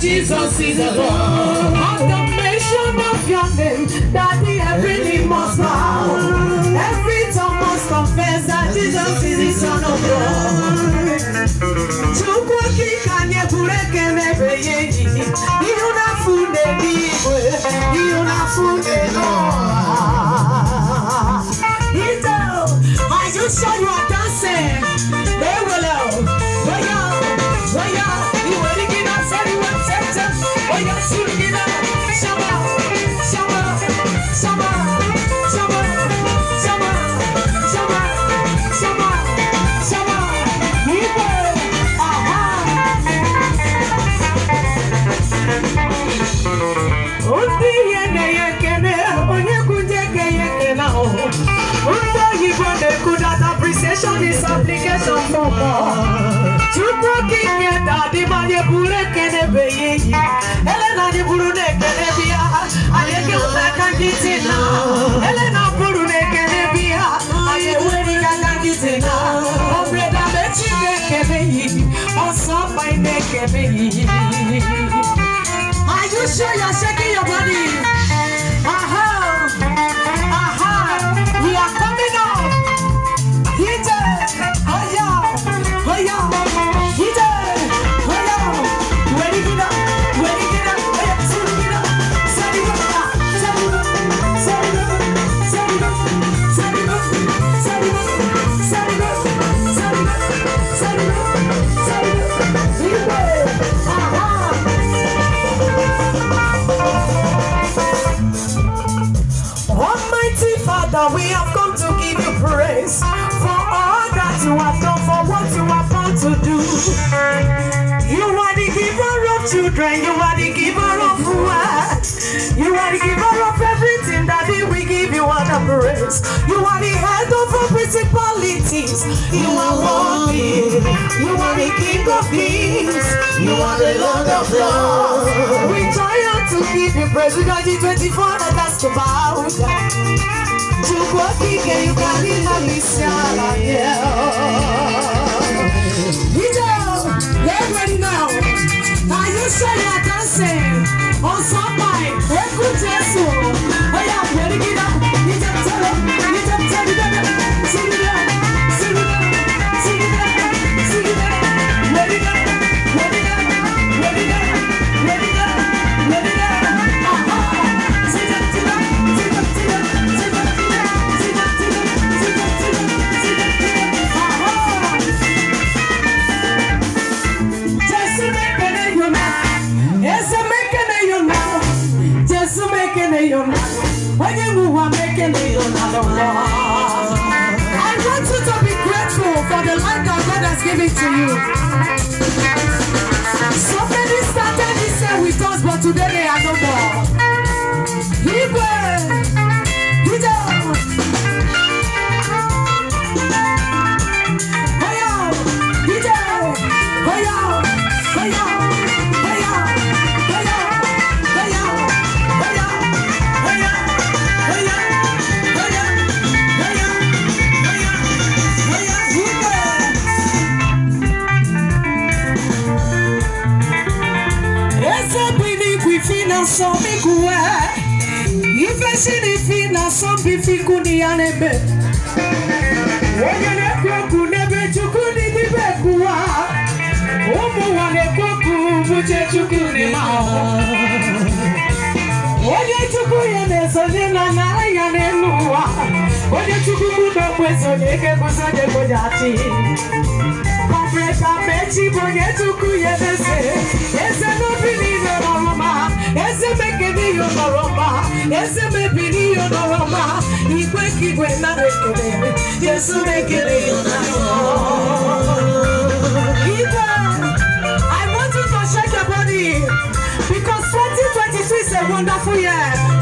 Jesus is Lord. At the mention of your name, Daddy, every knee must bow. Every tongue must confess that Jesus is the Son of God. Chukwu kika nye bureke mebe yeyi, You're not fooling me, ihu na fu ne Lord. Are you sure you're shaking your body? children, you are the giver of what? You are the giver of everything, Daddy. We give you all the praise. You are the head of all principalities. You are worthy. You are the King of kings. You are the Lord of lords. We try triumph to give you praise. We got the 24 that has to bow down. To what you can you can even miss your life. fọbụ n'ikwu ifi na nsọ mikuwe ife que eu ifi na asọmpi ifikwu na ya n'ebe onye na-ekwu que eu chukwu n'edibe kwuwa ụmụ ụwa na-ekwu okwu bụche chukwu n'ime ahụ onye chukwu ya na-esonye na narị ya n'elu ụwa onye chukwu bụ na okwu que ike gụsonye gojachi Africa mechi bụ onye chukwu ya na-ese ese n'obi I want you to shake your body because 2023 is a wonderful year.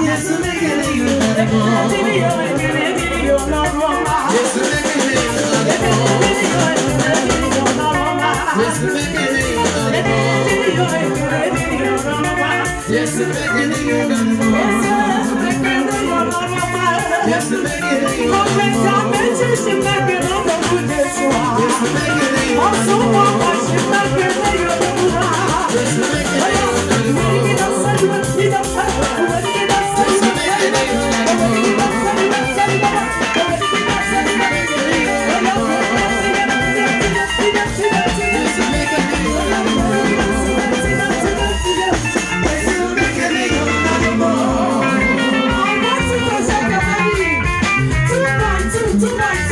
Nesine geleyim ben bu? Nesine geleyim ben bu? Nesine geleyim ben bu? Nesine geleyim ben bu? Nesine geleyim ben bu? Nesine geleyim ben bu? Nice.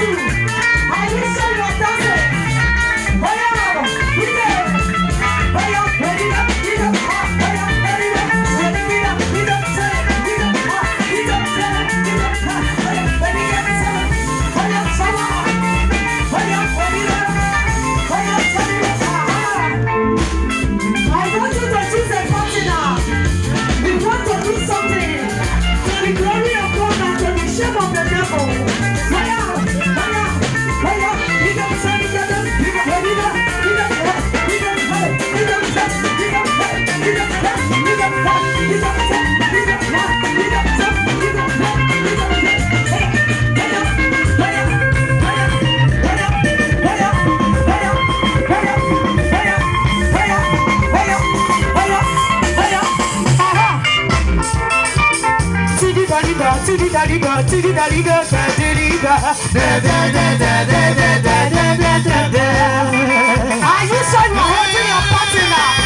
tiri da di da tiri da di da da tiri da da da da da da da da da da da. Are you showing your hand to partner?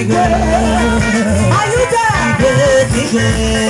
kígbe. Ayúdà! Kígbe kígbe.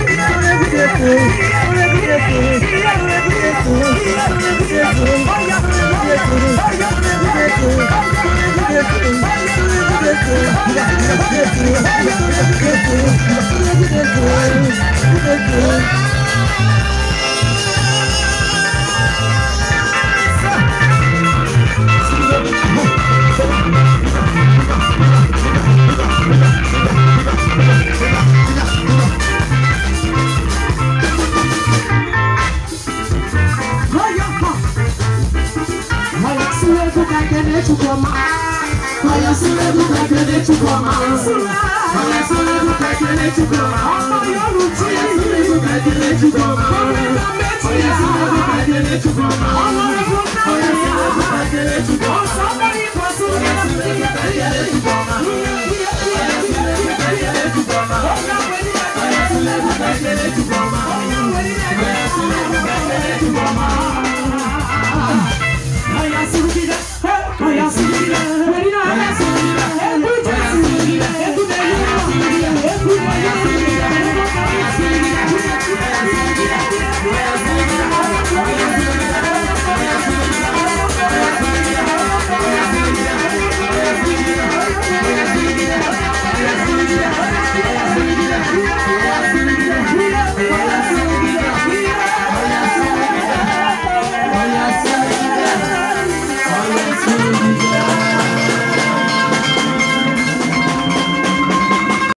mama nsula mama nsula you. kakele you ọmọ yoru ti ọmọ yoru kakele chukoma you. yoru you chukoma ọmọ.